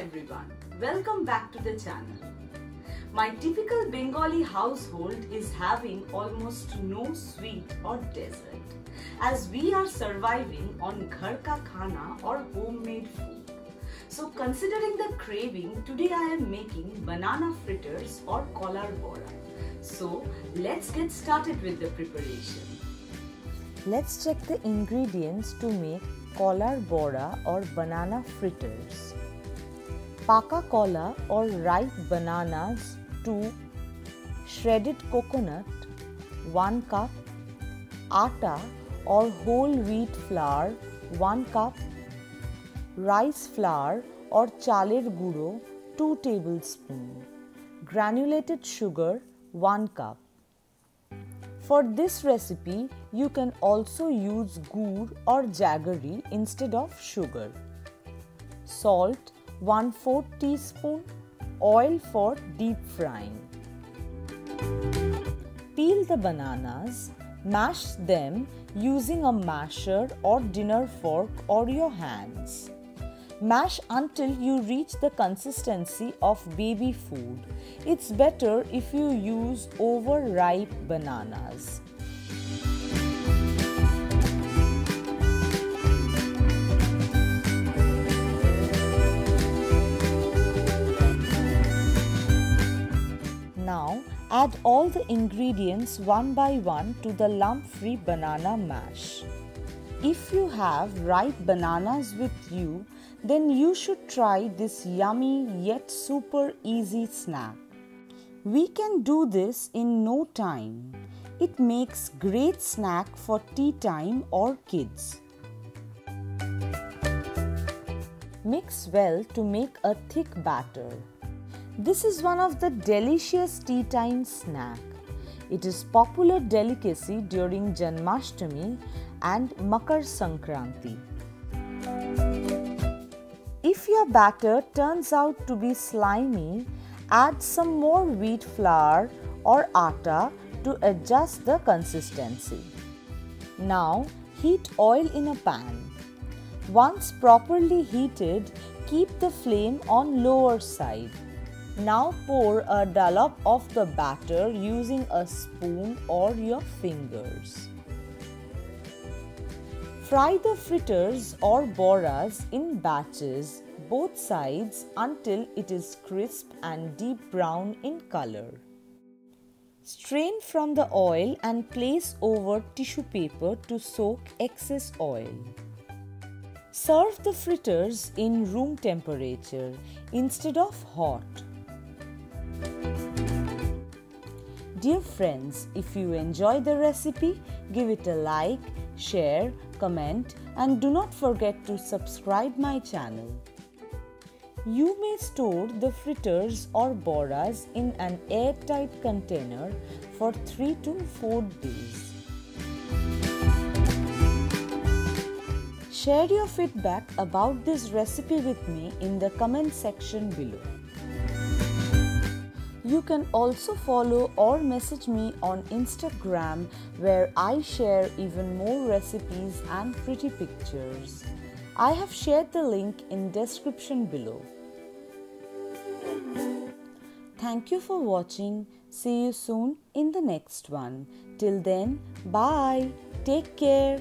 everyone, welcome back to the channel. My typical Bengali household is having almost no sweet or dessert as we are surviving on ghar ka khana or homemade food. So considering the craving, today I am making banana fritters or kolar bora. So let's get started with the preparation. Let's check the ingredients to make kolar bora or banana fritters. Paka kola or ripe bananas 2 shredded coconut 1 cup. Atta or whole wheat flour 1 cup. Rice flour or chaler guro 2 tablespoon. Granulated sugar 1 cup. For this recipe, you can also use gur or jaggery instead of sugar. Salt 1 4 teaspoon, oil for deep frying. Peel the bananas, mash them using a masher or dinner fork or your hands. Mash until you reach the consistency of baby food. It's better if you use overripe bananas. Add all the ingredients one by one to the lump-free banana mash. If you have ripe bananas with you, then you should try this yummy yet super easy snack. We can do this in no time. It makes great snack for tea time or kids. Mix well to make a thick batter. This is one of the delicious tea time snack. It is popular delicacy during Janmashtami and Makar Sankranti. If your batter turns out to be slimy, add some more wheat flour or atta to adjust the consistency. Now heat oil in a pan. Once properly heated, keep the flame on lower side. Now pour a dollop of the batter using a spoon or your fingers. Fry the fritters or boras in batches both sides until it is crisp and deep brown in color. Strain from the oil and place over tissue paper to soak excess oil. Serve the fritters in room temperature instead of hot. Dear friends, if you enjoy the recipe, give it a like, share, comment and do not forget to subscribe my channel. You may store the fritters or boras in an airtight container for 3 to 4 days. Share your feedback about this recipe with me in the comment section below. You can also follow or message me on Instagram where I share even more recipes and pretty pictures. I have shared the link in description below. Thank you for watching. See you soon in the next one. Till then, bye. Take care.